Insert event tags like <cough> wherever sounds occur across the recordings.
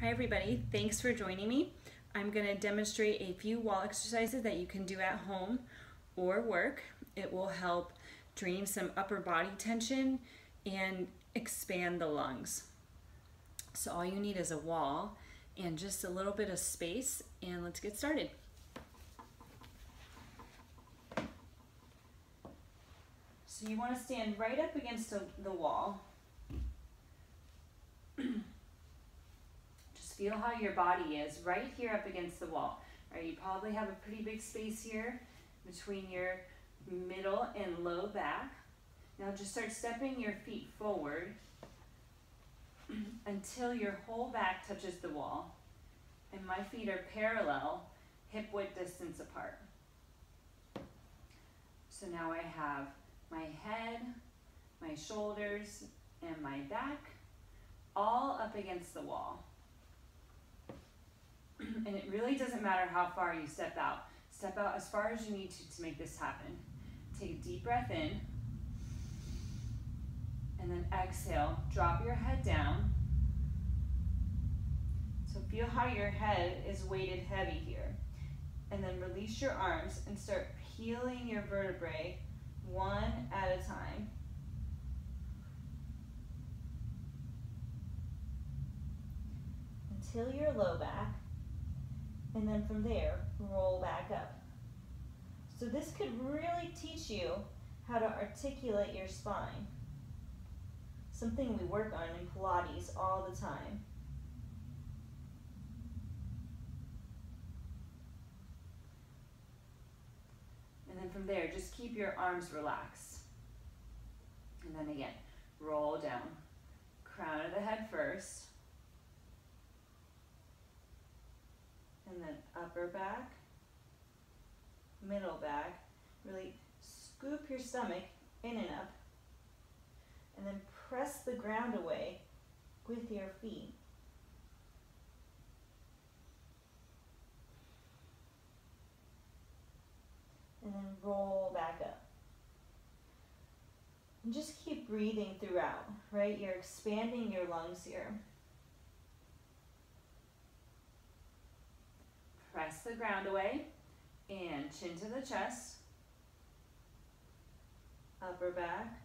Hi everybody, thanks for joining me. I'm going to demonstrate a few wall exercises that you can do at home or work. It will help drain some upper body tension and expand the lungs. So all you need is a wall and just a little bit of space and let's get started. So you want to stand right up against the wall Feel how your body is right here up against the wall. Right, you probably have a pretty big space here between your middle and low back. Now just start stepping your feet forward <clears throat> until your whole back touches the wall. And my feet are parallel, hip width distance apart. So now I have my head, my shoulders, and my back all up against the wall. <clears throat> and it really doesn't matter how far you step out. Step out as far as you need to to make this happen. Take a deep breath in, and then exhale. Drop your head down. So feel how your head is weighted heavy here. And then release your arms and start peeling your vertebrae one at a time. Until your low back and then from there, roll back up. So this could really teach you how to articulate your spine. Something we work on in Pilates all the time. And then from there, just keep your arms relaxed. And then again, roll down. Crown of the head first. And then upper back, middle back. Really scoop your stomach in and up, and then press the ground away with your feet. And then roll back up. And just keep breathing throughout, right? You're expanding your lungs here. Press the ground away and chin to the chest. Upper back.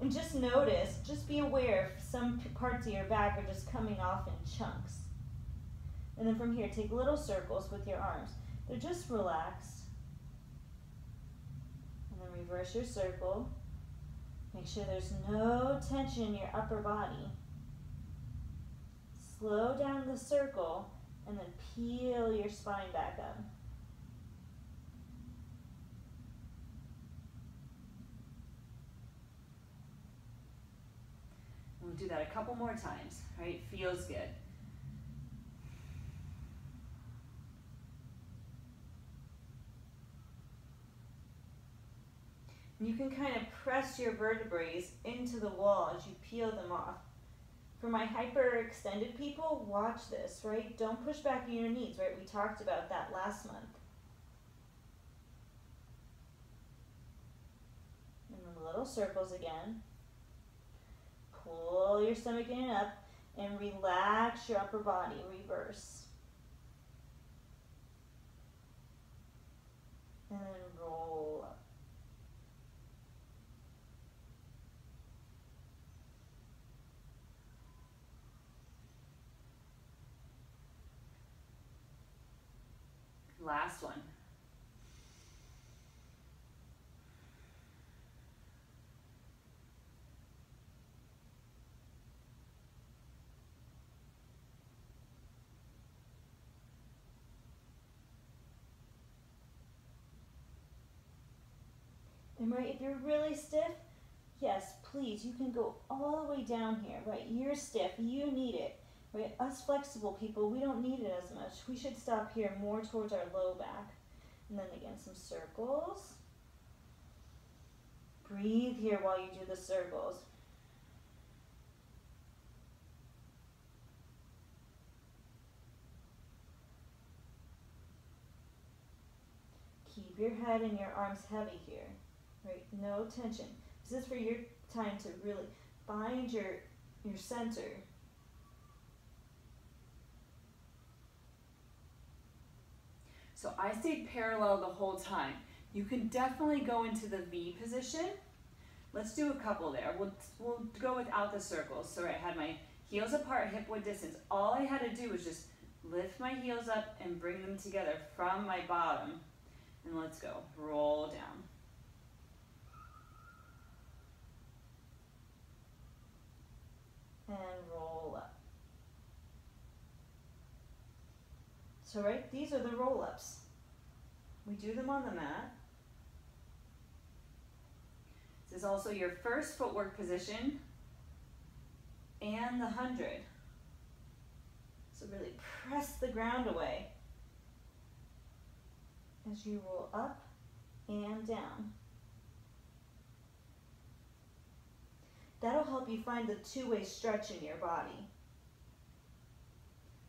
And just notice, just be aware if some parts of your back are just coming off in chunks. And then from here, take little circles with your arms. They're just relaxed. And then reverse your circle. Make sure there's no tension in your upper body. Slow down the circle and then peel your spine back up. We'll do that a couple more times, right? Feels good. you can kind of press your vertebrae into the wall as you peel them off. For my hyperextended people, watch this, right? Don't push back in your knees, right? We talked about that last month. And then little circles again. Pull your stomach in and up and relax your upper body, reverse. And then roll up. Last one. And right, if you're really stiff, yes, please, you can go all the way down here, right? You're stiff, you need it. Us flexible people, we don't need it as much. We should stop here more towards our low back. And then again, some circles. Breathe here while you do the circles. Keep your head and your arms heavy here, right? No tension. This This is for your time to really find your your center. So I stayed parallel the whole time. You can definitely go into the V position. Let's do a couple there. We'll, we'll go without the circles. So I had my heels apart, hip width distance. All I had to do was just lift my heels up and bring them together from my bottom. And let's go, roll down. And roll up. So right, these are the roll-ups. We do them on the mat. This is also your first footwork position and the 100. So really press the ground away as you roll up and down. That'll help you find the two-way stretch in your body.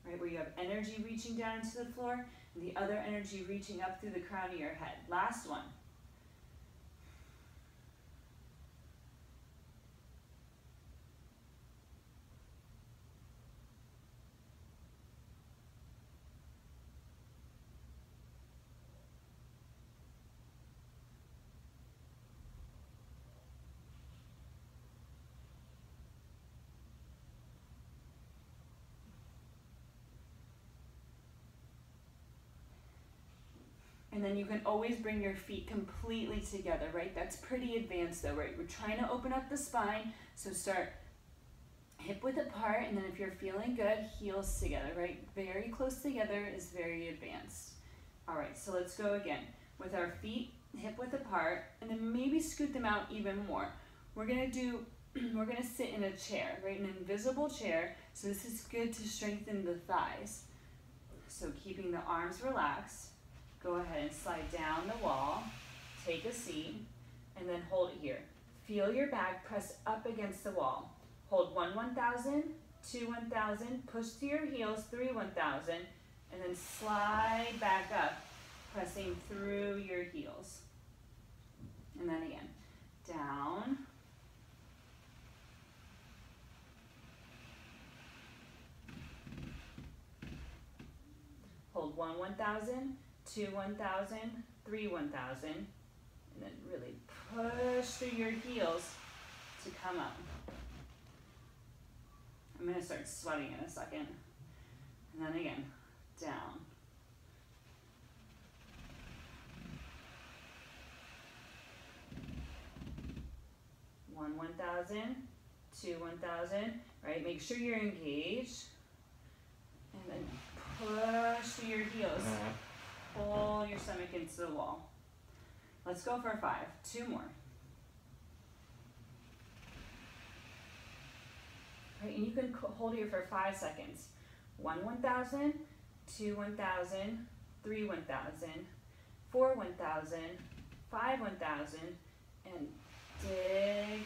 Right, where you have energy reaching down into the floor and the other energy reaching up through the crown of your head. Last one. And then you can always bring your feet completely together, right? That's pretty advanced though, right? We're trying to open up the spine. So start hip width apart. And then if you're feeling good, heels together, right? Very close together is very advanced. All right, so let's go again. With our feet hip width apart, and then maybe scoot them out even more. We're gonna do, <clears throat> we're gonna sit in a chair, right? An invisible chair. So this is good to strengthen the thighs. So keeping the arms relaxed. Go ahead and slide down the wall, take a seat, and then hold it here. Feel your back press up against the wall. Hold one 1,000, two 1,000, push to your heels, three 1,000, and then slide back up, pressing through your heels. And then again, down, hold one 1,000, two 1,000, three 1,000, and then really push through your heels to come up. I'm gonna start sweating in a second. And then again, down. One 1,000, two 1,000, right? Make sure you're engaged. And then push through your heels. Uh-huh. Pull your stomach into the wall. Let's go for five. Two more. Right, and you can hold here for five seconds. One 1,000, two 1,000, three 1,000, four 1,000, five 1,000, and dig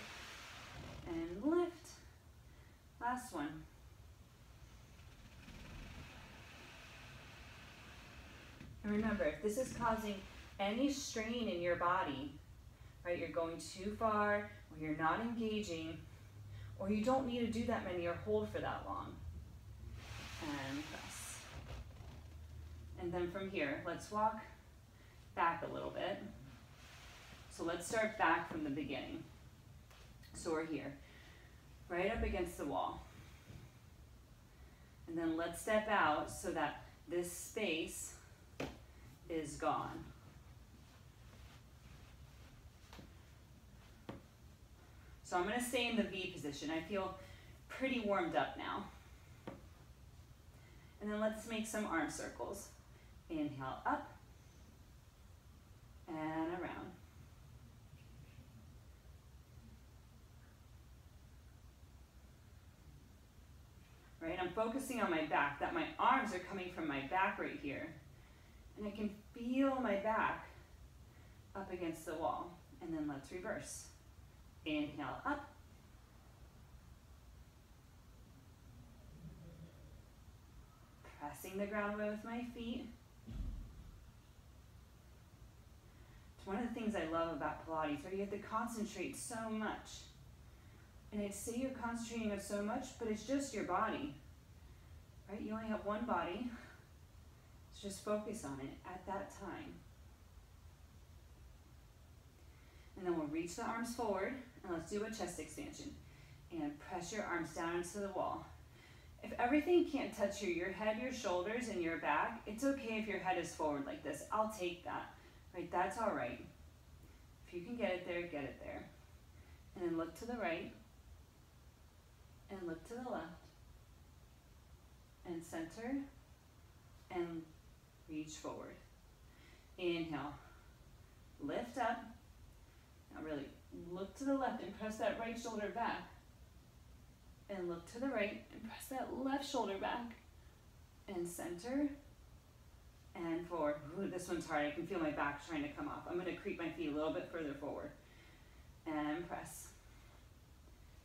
and lift. Last one. And remember, if this is causing any strain in your body, right, you're going too far, or you're not engaging, or you don't need to do that many or hold for that long. And press. And then from here, let's walk back a little bit. So let's start back from the beginning. So we're here, right up against the wall. And then let's step out so that this space is gone. So I'm going to stay in the V position. I feel pretty warmed up now. And then let's make some arm circles. Inhale up and around. Right, I'm focusing on my back, that my arms are coming from my back right here. And I can feel my back up against the wall. And then let's reverse. Inhale up. Pressing the ground away with my feet. It's one of the things I love about Pilates, where you have to concentrate so much. And I say you're concentrating on so much, but it's just your body. Right? You only have one body. Just focus on it at that time. And then we'll reach the arms forward and let's do a chest expansion. And press your arms down into the wall. If everything can't touch you, your head, your shoulders, and your back, it's okay if your head is forward like this. I'll take that. Right? That's all right. If you can get it there, get it there. And then look to the right. And look to the left. And center. And reach forward. Inhale. Lift up. Now really look to the left and press that right shoulder back and look to the right and press that left shoulder back and center and forward. Ooh, this one's hard. I can feel my back trying to come off. I'm going to creep my feet a little bit further forward and press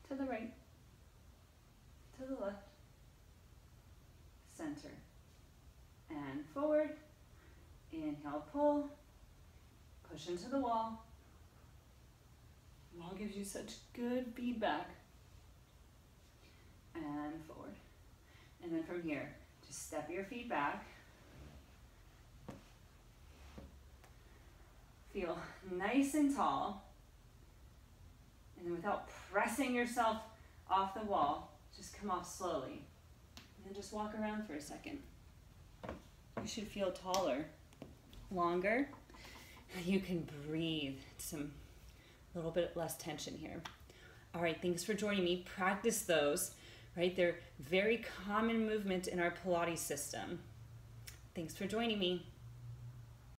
to the right, to the left, center, and forward. Inhale, pull, push into the wall. Wall gives you such good feedback and forward. And then from here, just step your feet back. Feel nice and tall. And then without pressing yourself off the wall, just come off slowly. And then just walk around for a second. You should feel taller, longer. You can breathe. Some a little bit less tension here. All right, thanks for joining me. Practice those right? They're very common movement in our Pilates system. Thanks for joining me.